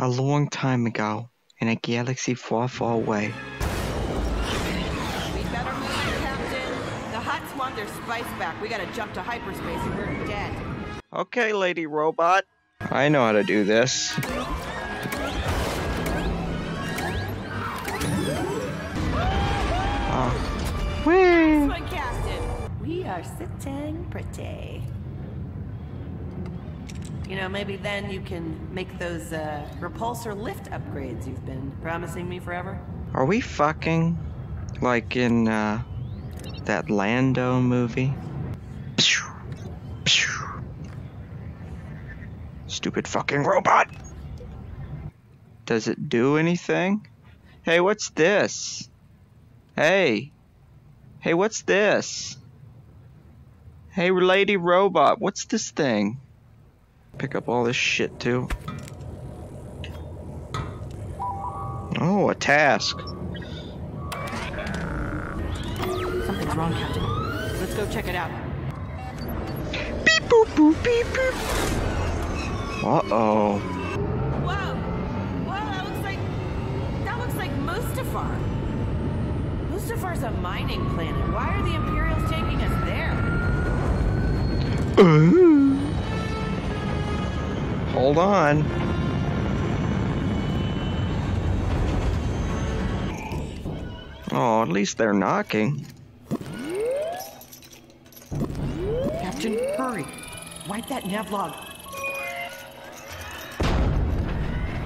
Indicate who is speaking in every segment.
Speaker 1: A long time ago, in a galaxy far, far away.
Speaker 2: We better move it, Captain. The Hutts want their spice back. We gotta jump to hyperspace or we're dead.
Speaker 1: Okay, Lady Robot. I know how to do this. Ah. Oh. Whee!
Speaker 2: This one, Captain. We are sitting pretty. You know, maybe then you can make those uh, repulsor lift upgrades you've been promising me forever.
Speaker 1: Are we fucking? Like in, uh, that Lando movie? Stupid fucking robot! Does it do anything? Hey, what's this? Hey. Hey, what's this? Hey, lady robot, what's this thing? Pick up all this shit too. Oh, a task.
Speaker 2: Something's wrong, Captain. Let's go check it out.
Speaker 1: Beep boop boop beep boop. Uh oh.
Speaker 2: That looks like... That looks like Mustafar. Mustafar's a mining planet. Why are the Imperials taking us there?
Speaker 1: Hold on. Oh, at least they're knocking.
Speaker 2: Captain, hurry! Wipe that nav log.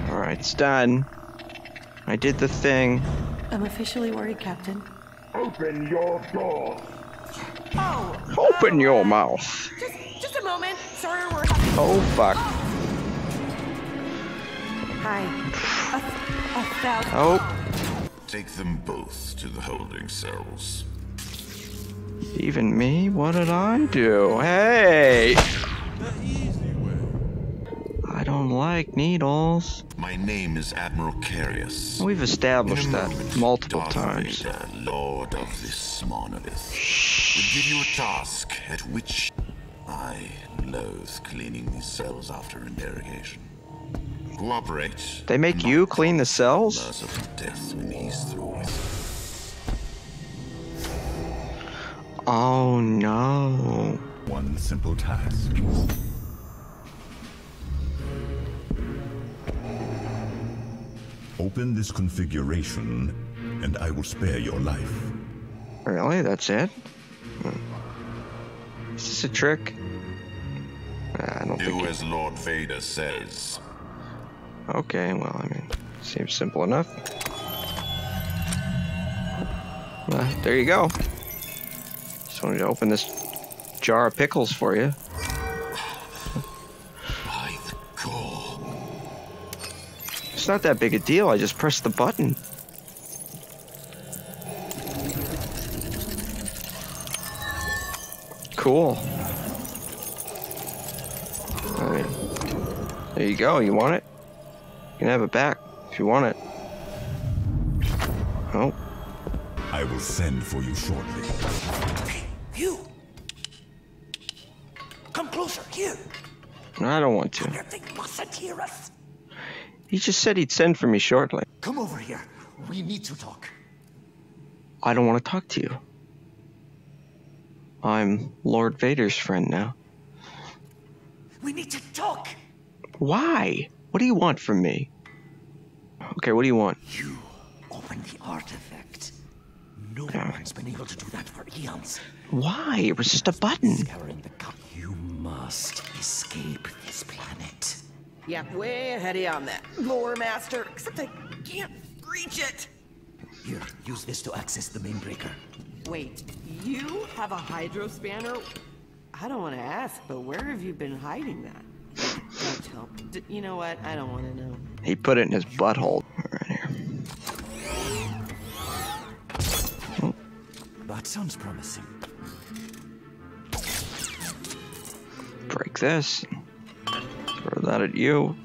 Speaker 1: Alright, it's done. I did the thing.
Speaker 2: I'm officially worried, Captain.
Speaker 3: Open your door.
Speaker 2: Oh!
Speaker 1: Open your mouth.
Speaker 2: Just, just a moment. Sorry, we're.
Speaker 1: Oh, fuck.
Speaker 2: Hi. A, a thousand...
Speaker 1: Oh,
Speaker 4: Take them both to the holding cells.
Speaker 1: even me? What did I do? Hey! I don't like needles.
Speaker 4: My name is Admiral Carius.
Speaker 1: We've established that
Speaker 4: moment,
Speaker 1: multiple
Speaker 4: Darth
Speaker 1: times.
Speaker 4: Vader, Lord of this monolith, will give you a task at which I loathe cleaning these cells after interrogation. Cooperate.
Speaker 1: They make you clean the cells?
Speaker 4: death when he's through with.
Speaker 1: Oh no.
Speaker 5: One simple task. Open this configuration, and I will spare your life.
Speaker 1: Really? That's it? Hmm. Is this a trick? I don't think
Speaker 4: Do
Speaker 1: it-
Speaker 4: as Lord Vader says.
Speaker 1: Okay, well, I mean, seems simple enough. Uh, there you go. Just wanted to open this jar of pickles for you. It's not that big a deal. I just pressed the button. Cool. There you go. You want it? You can have it back if you want it. Oh,
Speaker 5: I will send for you shortly.
Speaker 6: You! Come closer, here!
Speaker 1: no, I don't want to.
Speaker 6: They mustn't hear us!
Speaker 1: He just said he'd send for me shortly.
Speaker 6: Come over here. We need to talk.
Speaker 1: I don't want to talk to you. I'm Lord Vader's friend now.
Speaker 6: We need to talk!
Speaker 1: Why? What do you want from me? Okay, what do you want?
Speaker 6: You open the artifact. No
Speaker 1: Yeah.
Speaker 6: one's been able to do that for eons.
Speaker 1: Why? It was just a button.
Speaker 6: Scouring the cup. You must escape this planet.
Speaker 2: Yeah, way ahead of you on that, lore master. Except I can't reach it.
Speaker 6: Here, use this to access the main breaker.
Speaker 2: Wait, you have a hydro spanner? I don't want to ask, but where have you been hiding that? Don't. D- you know what? I don't want to know.
Speaker 1: He put it in his butthole. Right here.
Speaker 6: That sounds promising.
Speaker 1: Break this. Throw that at you.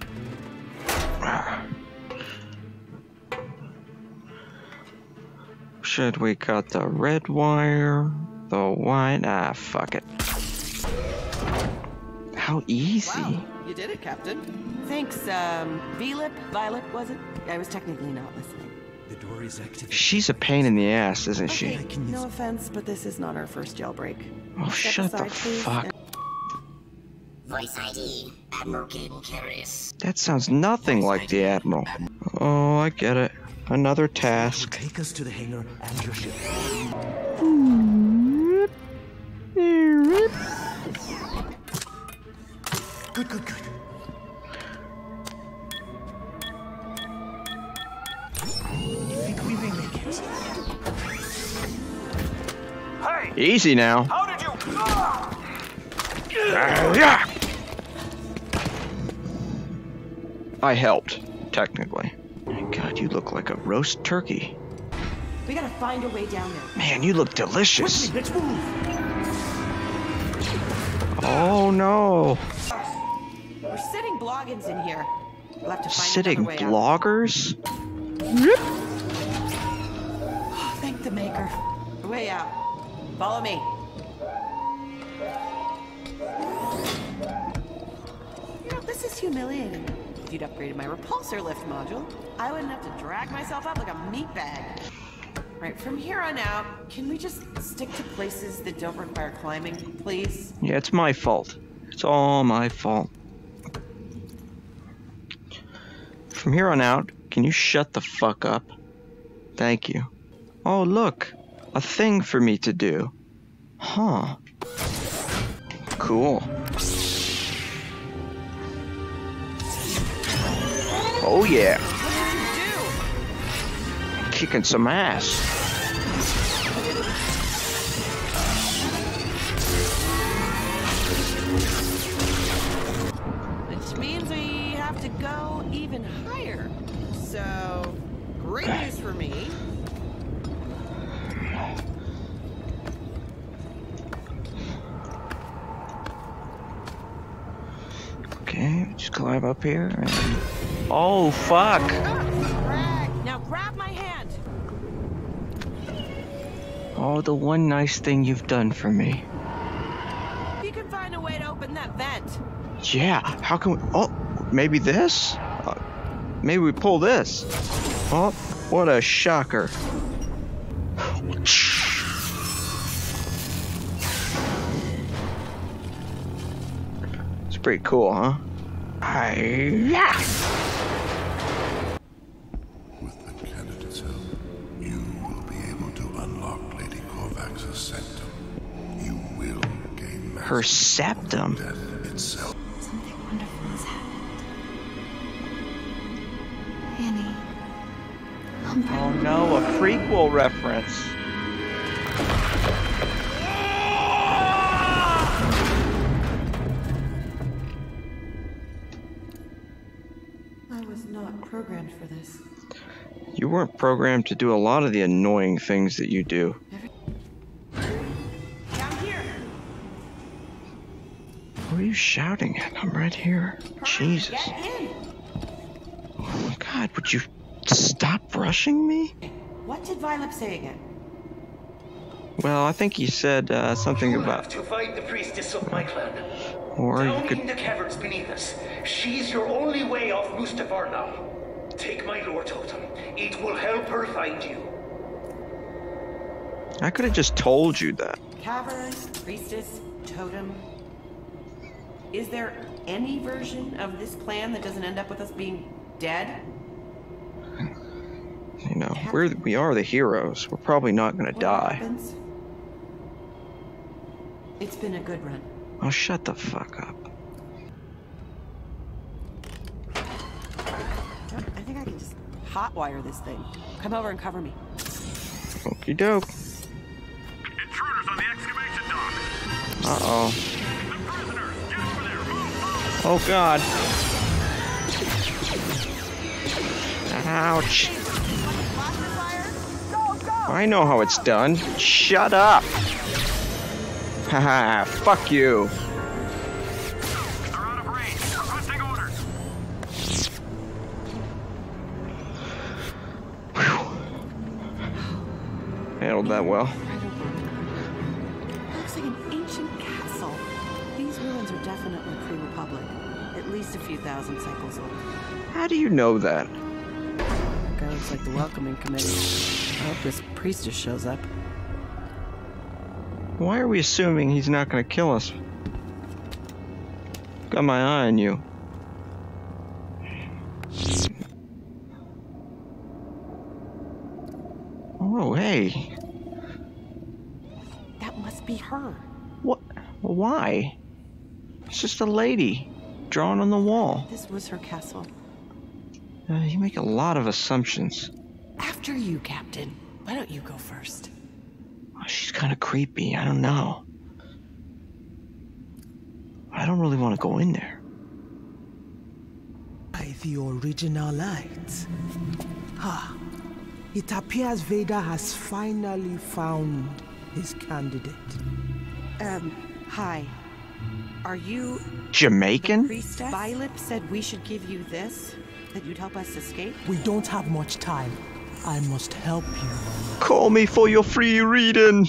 Speaker 1: Should we cut the red wire? The white? Ah, fuck it. How easy.
Speaker 2: Wow, You did it, Captain. Thanks, um, Violet, Violet, was it? I was technically not listening.
Speaker 6: The door is active.
Speaker 1: She's a pain in the ass, isn't she?
Speaker 2: Okay, no offense, but this is not our first jailbreak.
Speaker 1: Oh,
Speaker 2: Step
Speaker 1: shut the
Speaker 2: please,
Speaker 1: fuck.
Speaker 2: and-
Speaker 7: Voice ID, Admiral Cable Carrius.
Speaker 1: That sounds nothing like the Admiral. Oh, I get it. Another task.
Speaker 6: take us to the hangar and your ship. Good, good, good. You think we may make it?
Speaker 1: Easy now.
Speaker 3: How did you?
Speaker 1: Ah, yeah. I helped, technically. My God, you look like a roast turkey.
Speaker 2: We gotta find a way down there.
Speaker 1: Man, you look delicious.
Speaker 6: Let's move.
Speaker 1: Oh no.
Speaker 2: We're sitting bloggins in here. We'll have to find
Speaker 1: Sitting
Speaker 2: another way out.
Speaker 1: bloggers?
Speaker 2: Oh, thank the maker. Way out. Follow me. You know, this is humiliating. If you'd upgraded my repulsor lift module, I wouldn't have to drag myself up like a meat bag. Right, from here on out, can we just stick to places that don't require climbing, please?
Speaker 1: Yeah, it's my fault. It's all my fault. From here on out, can you shut the fuck up? Thank you. Oh, look. A thing for me to do. Huh. Cool. Oh, yeah. Kicking some ass.
Speaker 2: Which means we have to go. So, great news for me.
Speaker 1: Okay, just climb up here and. Oh, fuck!
Speaker 2: Ah, now grab my hand.
Speaker 1: Oh, the one nice thing you've done for me.
Speaker 2: You can find a way to open that vent.
Speaker 1: Yeah, how can we. Oh, maybe this? Maybe we pull this. Oh, what a shocker. It's pretty cool, huh? Uh, Hi-ya!
Speaker 4: With the
Speaker 1: reference.
Speaker 2: I was not programmed for this.
Speaker 1: You weren't programmed to do a lot of the annoying things that you do.
Speaker 2: Down here.
Speaker 1: What are you shouting at? I'm right here. Jesus. Oh my god, would you stop rushing me?
Speaker 2: What did Violet say again?
Speaker 1: Well, I think he said uh, something
Speaker 8: You
Speaker 1: about.
Speaker 8: have to find the priestess of my clan.
Speaker 1: Or you
Speaker 8: Down in
Speaker 1: could.
Speaker 8: the caverns beneath us. She's your only way off Mustafar now. Take my lore totem. It will help her find you.
Speaker 1: I could have just told you that.
Speaker 2: Cavern, priestess, totem. Is there any version of this plan that doesn't end up with us being dead?
Speaker 1: You know, we're we are the heroes. We're probably not gonna
Speaker 2: What
Speaker 1: die.
Speaker 2: happens? It's been a good run.
Speaker 1: Oh, shut the fuck up.
Speaker 2: I think I can just hotwire this thing. Come over and cover me.
Speaker 1: Okie doke.
Speaker 3: Intruders on the excavation dock.
Speaker 1: Uh oh.
Speaker 3: The prisoners, get over there. Move, move.
Speaker 1: Oh god. Ouch. I know how it's done. Shut up. Haha, fuck you.
Speaker 3: They're out of range. Requesting orders.
Speaker 1: Handled that well.
Speaker 2: Looks like an ancient castle. These ruins are definitely pre-Republic. At least a few thousand cycles old.
Speaker 1: How do you know that?
Speaker 2: Guy looks like the welcoming committee. I hope this priestess shows up.
Speaker 1: Why are we assuming he's not gonna kill us? Got my eye on you. Oh, hey.
Speaker 2: That must be her.
Speaker 1: What? Why? It's just a lady drawn on the wall.
Speaker 2: This was her castle.
Speaker 1: Uh, you make a lot of assumptions.
Speaker 2: After you, Captain. Why don't you go first?
Speaker 1: Oh, she's kind of creepy. I don't know. I don't really want to go in there.
Speaker 9: By the original light. Ha. It appears Vader has finally found his candidate.
Speaker 2: Um, hi. Are you
Speaker 1: Jamaican?
Speaker 2: priestess? Violet said we should give you this, that you'd help us escape.
Speaker 9: We don't have much time. I must help you.
Speaker 1: Call me for your free reading.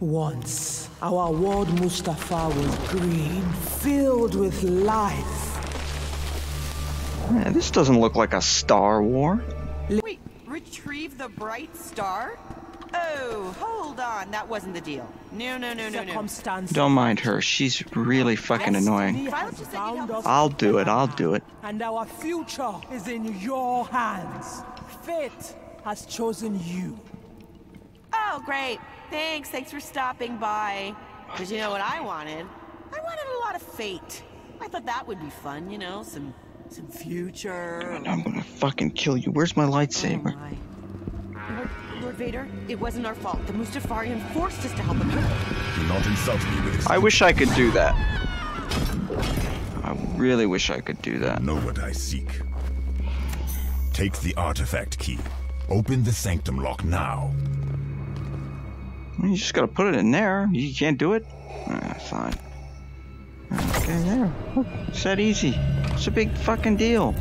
Speaker 9: Once, our world Mustafar was green, filled with life.
Speaker 1: Man, this doesn't look like a Star War.
Speaker 2: Wait, retrieve the bright star? Oh, hold on. That wasn't the deal. No, no, no, no, no.
Speaker 1: Don't mind her. She's really fucking annoying.
Speaker 2: Violet just said you'd help us.
Speaker 1: I'll do it. I'll do it.
Speaker 9: And our future is in your hands. Fate has chosen you.
Speaker 2: Oh, great. Thanks. Thanks for stopping by. Because you know what I wanted? I wanted a lot of fate. I thought that would be fun, you know, some some future.
Speaker 1: I'm gonna fucking kill you. Where's my
Speaker 2: Oh
Speaker 1: lightsaber?
Speaker 2: my. Lord, Lord Vader, it wasn't our fault. The Mustafarian forced us to help him.
Speaker 5: Do not insult me with this.
Speaker 1: I wish I could do that. I really wish I could do that.
Speaker 5: know what I seek. Take the artifact key. Open the sanctum lock now.
Speaker 1: You just gotta put it in there. You can't do it? Ah, fine. Okay, there. Look, it's that easy. It's a big fucking deal.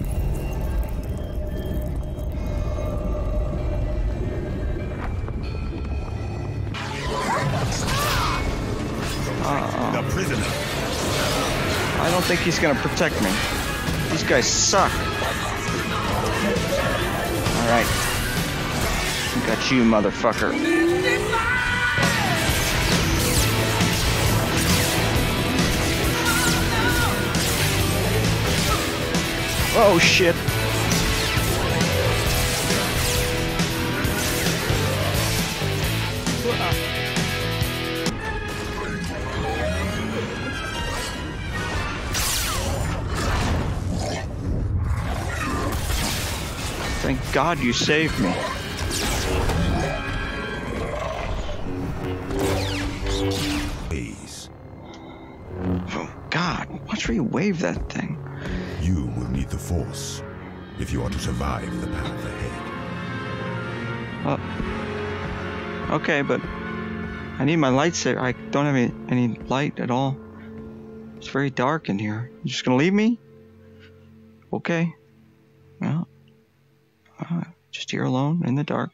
Speaker 5: Prisoner.
Speaker 1: I don't think he's gonna protect me. These guys suck. Alright. Got you, motherfucker. Oh shit. God you saved me.
Speaker 5: Ways.
Speaker 1: Oh God, watch where you wave that thing.
Speaker 5: You will need the Force if you are to survive the path ahead.
Speaker 1: Uh, okay, but I need my lightsaber. I don't have any, any light at all. It's very dark in here. You just gonna leave me? Okay. Well, uh, just here alone in the dark.